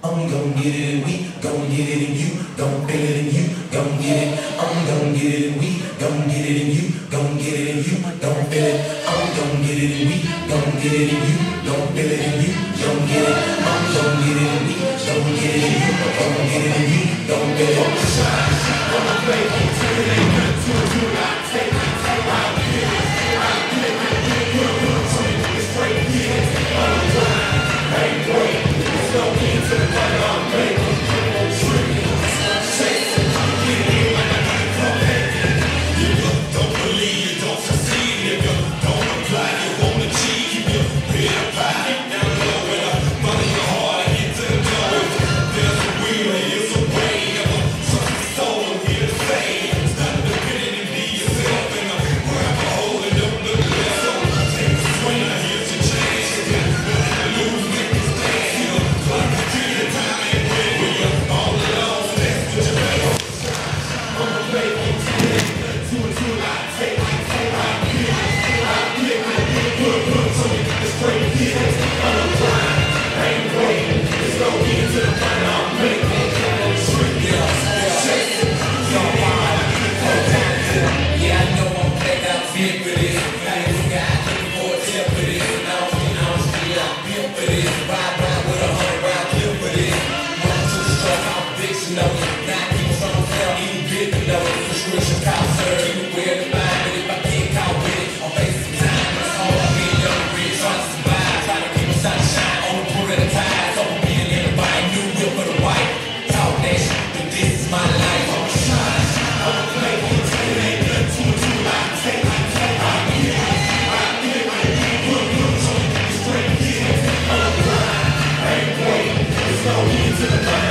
I'm gon' get it we gon' get it and you gon' feel it and you gon' get it. I'm gon' get it and we gon' get it and you gon' get it and you gon' feel it. I'm gon' get it and we gon' get it and you gon' feel it and you I'm for this. Ride with a hundred round clip for this. One, two, strong Gon' to money.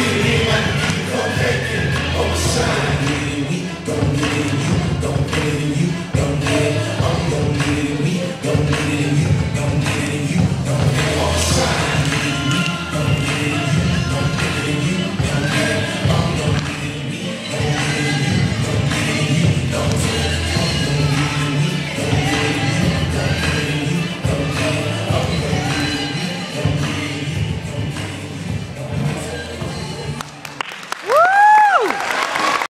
You need my feet for taking.